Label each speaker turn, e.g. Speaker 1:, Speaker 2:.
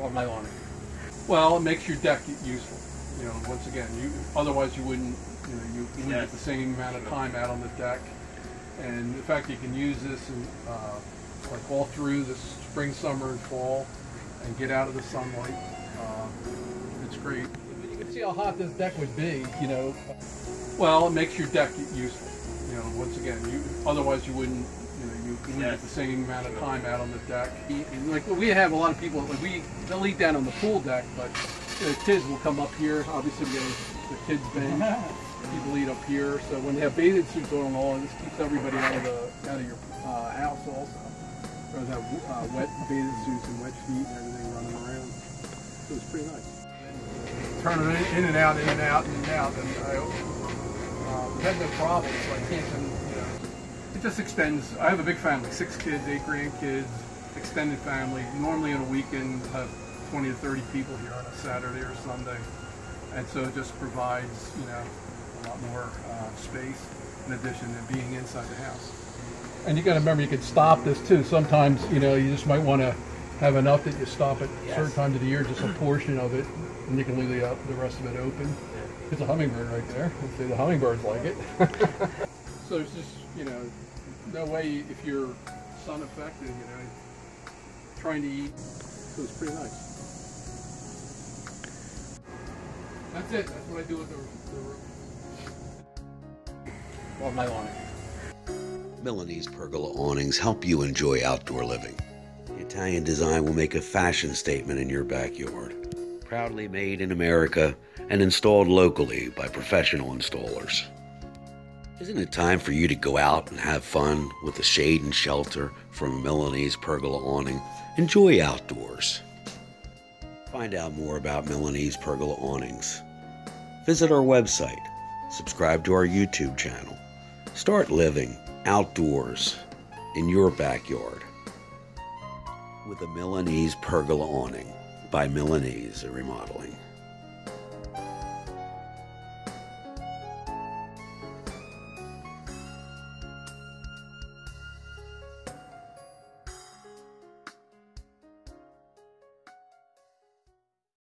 Speaker 1: on my awning?
Speaker 2: Well, it makes your deck useful. You know, once again, you otherwise you wouldn't, you know, you wouldn't
Speaker 1: Yes.
Speaker 2: get the same amount of time out on the deck. And the fact you can use this in, uh, like all through the spring, summer, and fall, and get out of the sunlight, uh, it's great. You can see how hot this deck would be. You know, well, it makes your deck useful. You know, once again, you otherwise you wouldn't, you know, you
Speaker 1: Yes.
Speaker 2: get the same amount of time out on the deck. And like we have a lot of people, like we they'll eat down on the pool deck, but the kids will come up here. Obviously, we have the kids bench. People eat up here, so when they have bathing suits on and all, this keeps everybody out of the out of your uh, house also. Or have uh, wet bathing suits and wet feet and everything running around. So it's pretty nice. Turning in and out, in and out, in and out, and I uh, had no problems. So I can't, even, you know, it just extends. I have a big family, six kids, eight grandkids, extended family. Normally on a weekend, we'll have 20 to 30 people here on a Saturday or Sunday, and so it just provides, you know, a lot more uh, space in addition to being inside the house. And you got to remember, you can stop this too. Sometimes, you know, you just might want to have enough that you stop at certain times of the year, just a portion of it, and you can leave the, uh, the rest of it open. It's a hummingbird right there. Let's see, the hummingbirds like it. so it's just, you know, no way if you're sun affected, you know, trying to eat. So it's pretty nice. That's it. That's what I do with the, the
Speaker 1: On my awning.
Speaker 3: Milanese pergola awnings help you enjoy outdoor living. The Italian design will make a fashion statement in your backyard. Proudly made in America and installed locally by professional installers. Isn't it time for you to go out and have fun with the shade and shelter from a Milanese pergola awning? Enjoy outdoors. Find out more about Milanese pergola awnings. Visit our website, subscribe to our YouTube channel. Start living outdoors in your backyard with a Milanese pergola awning by Milanese Remodeling.